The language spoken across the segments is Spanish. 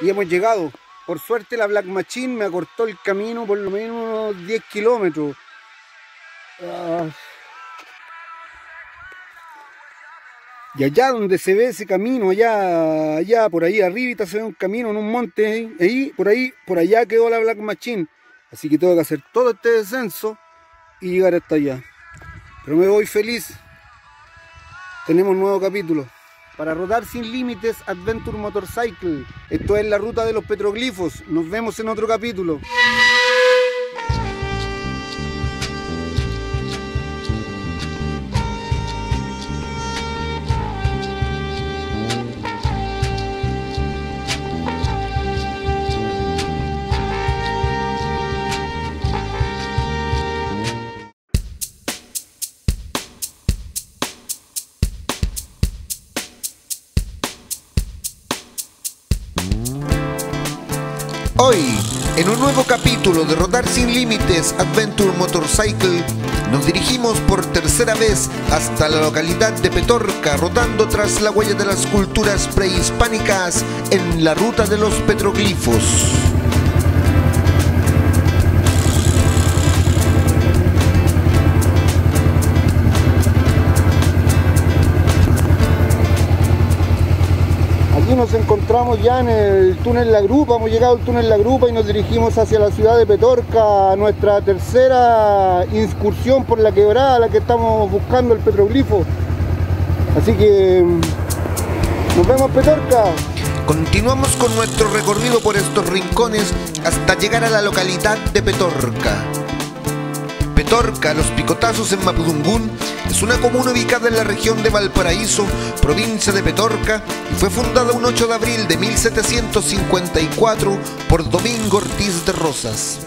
y hemos llegado. Por suerte la Black Machine me acortó el camino por lo menos unos 10 kilómetros. Ah. Y allá donde se ve ese camino, allá, allá, por ahí arribita se ve un camino en un monte, ahí, por ahí, por allá quedó la Black Machine. Así que tengo que hacer todo este descenso y llegar hasta allá. Pero me voy feliz. Tenemos un nuevo capítulo. Para rodar sin límites Adventure Motorcycle. Esto es la ruta de los petroglifos. Nos vemos en otro capítulo. Hoy, en un nuevo capítulo de Rodar sin Límites Adventure Motorcycle, nos dirigimos por tercera vez hasta la localidad de Petorca, rodando tras la huella de las culturas prehispánicas en la ruta de los petroglifos. Nos encontramos ya en el túnel La Grupa, hemos llegado al túnel La Grupa y nos dirigimos hacia la ciudad de Petorca, nuestra tercera incursión por la quebrada, la que estamos buscando el petroglifo. Así que mm, nos vemos Petorca. Continuamos con nuestro recorrido por estos rincones hasta llegar a la localidad de Petorca. Petorca, Los Picotazos en Mapudungún, es una comuna ubicada en la región de Valparaíso, provincia de Petorca, y fue fundada un 8 de abril de 1754 por Domingo Ortiz de Rosas.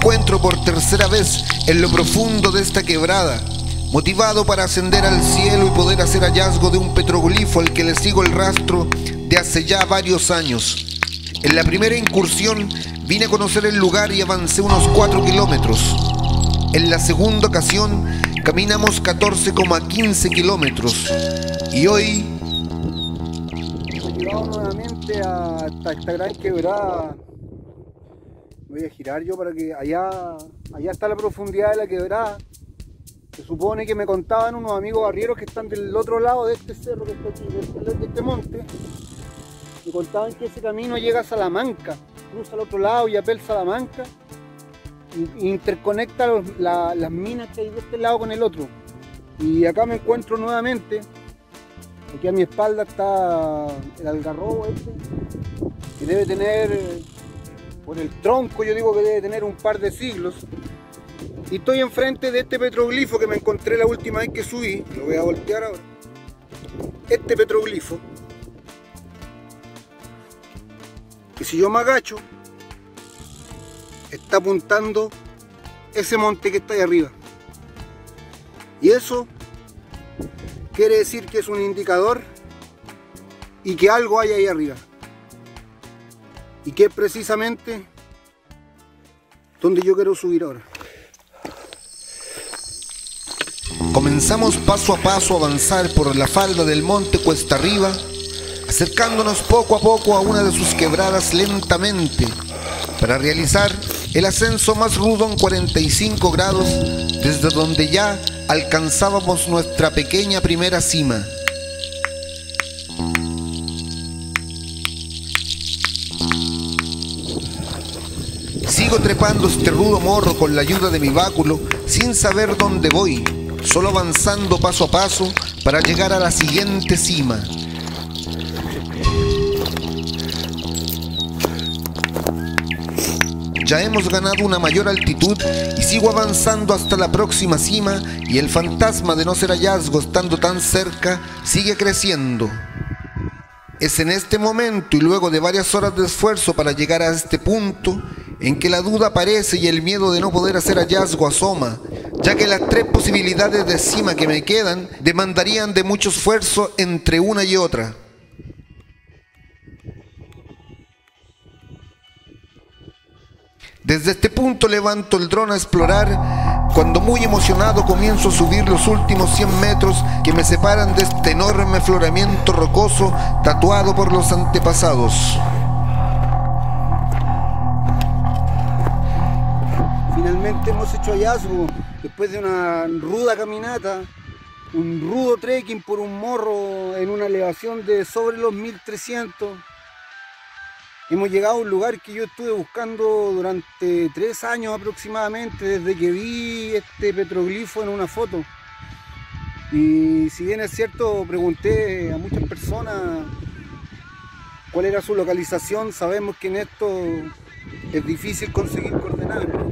Encuentro por tercera vez en lo profundo de esta quebrada, motivado para ascender al cielo y poder hacer hallazgo de un petroglifo al que le sigo el rastro de hace ya varios años. En la primera incursión vine a conocer el lugar y avancé unos 4 kilómetros. En la segunda ocasión caminamos 14,15 kilómetros. Y hoy nuevamente hasta esta gran quebrada. Voy a girar yo para que allá, allá está la profundidad de la quebrada. Se supone que me contaban unos amigos barrieros que están del otro lado de este cerro que está aquí, este, de este monte. Me contaban que ese camino llega a Salamanca, cruza al otro lado y apel Salamanca. interconecta las minas que hay de este lado con el otro. Y acá me encuentro nuevamente Aquí a mi espalda está el algarrobo este, que debe tener, por el tronco yo digo que debe tener un par de siglos. Y estoy enfrente de este petroglifo que me encontré la última vez que subí, lo voy a voltear ahora. Este petroglifo, que si yo me agacho, está apuntando ese monte que está ahí arriba. Y eso quiere decir que es un indicador y que algo hay ahí arriba. Y que es precisamente donde yo quiero subir ahora. Comenzamos paso a paso a avanzar por la falda del monte cuesta arriba, acercándonos poco a poco a una de sus quebradas lentamente, para realizar el ascenso más rudo en 45 grados, desde donde ya alcanzábamos nuestra pequeña primera cima. Sigo trepando este rudo morro con la ayuda de mi báculo sin saber dónde voy, solo avanzando paso a paso para llegar a la siguiente cima. Ya hemos ganado una mayor altitud y sigo avanzando hasta la próxima cima y el fantasma de no ser hallazgo estando tan cerca sigue creciendo. Es en este momento y luego de varias horas de esfuerzo para llegar a este punto en que la duda aparece y el miedo de no poder hacer hallazgo asoma, ya que las tres posibilidades de cima que me quedan demandarían de mucho esfuerzo entre una y otra. Desde este punto levanto el dron a explorar, cuando muy emocionado comienzo a subir los últimos 100 metros que me separan de este enorme floramiento rocoso tatuado por los antepasados. Finalmente hemos hecho hallazgo después de una ruda caminata, un rudo trekking por un morro en una elevación de sobre los 1300 Hemos llegado a un lugar que yo estuve buscando durante tres años aproximadamente, desde que vi este petroglifo en una foto. Y si bien es cierto, pregunté a muchas personas cuál era su localización, sabemos que en esto es difícil conseguir coordenadas.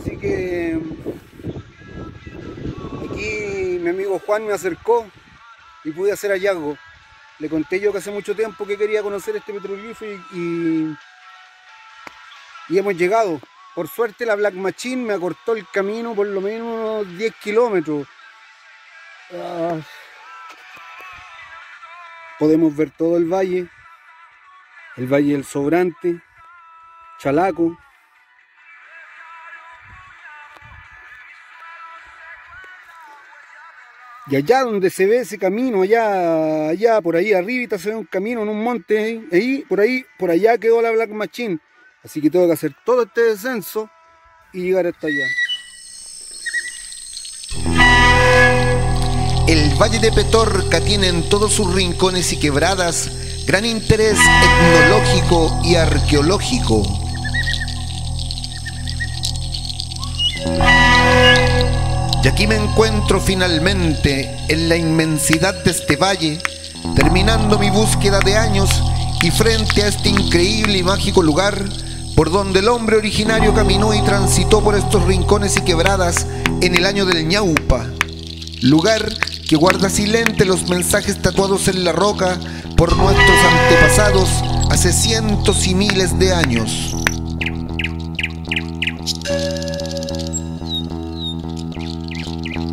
Así que aquí mi amigo Juan me acercó y pude hacer hallazgo. Le conté yo que hace mucho tiempo que quería conocer este petroglifo y, y, hemos llegado. Por suerte la Black Machine me acortó el camino por lo menos 10 kilómetros. Ah. podemos ver todo el valle, el valle del Sobrante, Chalaco, Y allá donde se ve ese camino, allá, allá, por ahí arriba se ve un camino en un monte, ahí, por ahí, por allá quedó la Black Machine. Así que tengo que hacer todo este descenso y llegar hasta allá. El Valle de Petorca tiene en todos sus rincones y quebradas gran interés etnológico y arqueológico. Y aquí me encuentro finalmente en la inmensidad de este valle, terminando mi búsqueda de años y frente a este increíble y mágico lugar por donde el hombre originario caminó y transitó por estos rincones y quebradas en el año del ñaupa, lugar que guarda silente los mensajes tatuados en la roca por nuestros antepasados hace cientos y miles de años.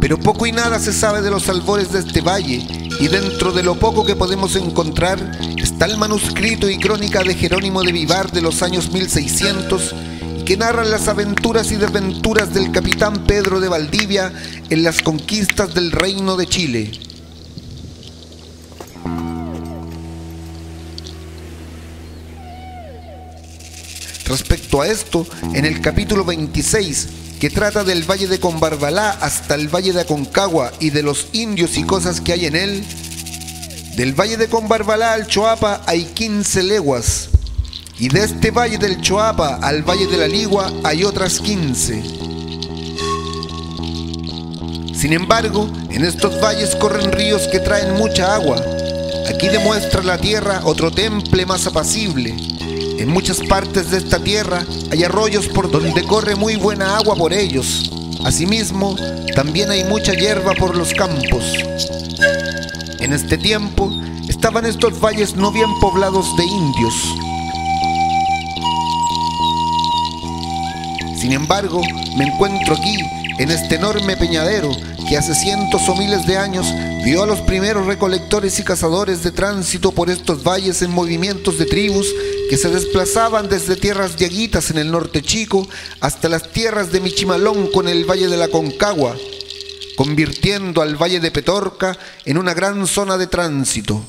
Pero poco y nada se sabe de los albores de este valle, y dentro de lo poco que podemos encontrar está el manuscrito y crónica de Jerónimo de Vivar de los años 1600, que narran las aventuras y desventuras del capitán Pedro de Valdivia en las conquistas del reino de Chile. Respecto a esto, en el capítulo 26 que trata del valle de Combarbalá hasta el valle de Aconcagua y de los indios y cosas que hay en él. Del valle de Combarbalá al Choapa hay 15 leguas, y de este valle del Choapa al valle de la Ligua hay otras 15. Sin embargo, en estos valles corren ríos que traen mucha agua. Aquí demuestra la tierra otro temple más apacible, en muchas partes de esta tierra hay arroyos por donde corre muy buena agua por ellos. Asimismo, también hay mucha hierba por los campos. En este tiempo estaban estos valles no bien poblados de indios. Sin embargo, me encuentro aquí, en este enorme peñadero, que hace cientos o miles de años vio a los primeros recolectores y cazadores de tránsito por estos valles en movimientos de tribus que se desplazaban desde tierras diaguitas en el norte chico hasta las tierras de Michimalón con el valle de la Concagua, convirtiendo al valle de Petorca en una gran zona de tránsito.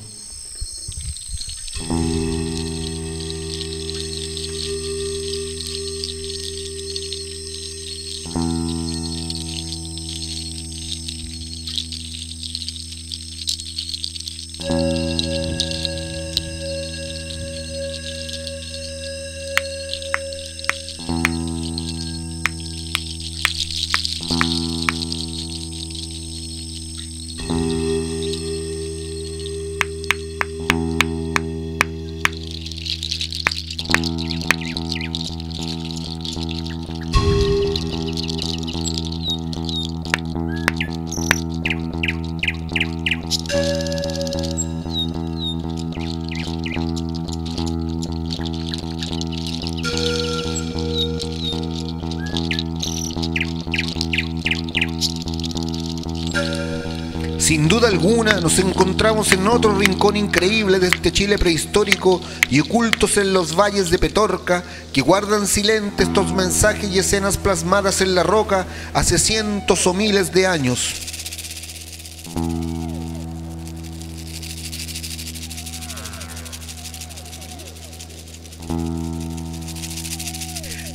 Sin duda alguna nos encontramos en otro rincón increíble de este Chile prehistórico y ocultos en los valles de Petorca que guardan silentes estos mensajes y escenas plasmadas en la roca hace cientos o miles de años.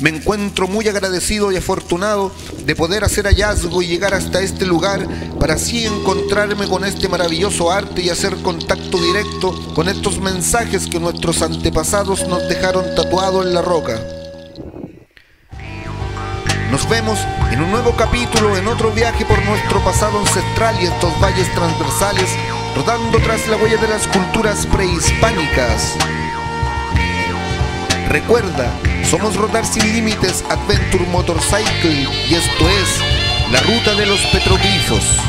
Me encuentro muy agradecido y afortunado de poder hacer hallazgo y llegar hasta este lugar para así encontrarme con este maravilloso arte y hacer contacto directo con estos mensajes que nuestros antepasados nos dejaron tatuado en la roca. Nos vemos en un nuevo capítulo, en otro viaje por nuestro pasado ancestral y estos valles transversales, rodando tras la huella de las culturas prehispánicas. Recuerda, somos Rodar Sin Límites Adventure Motorcycle y esto es La Ruta de los Petroglifos.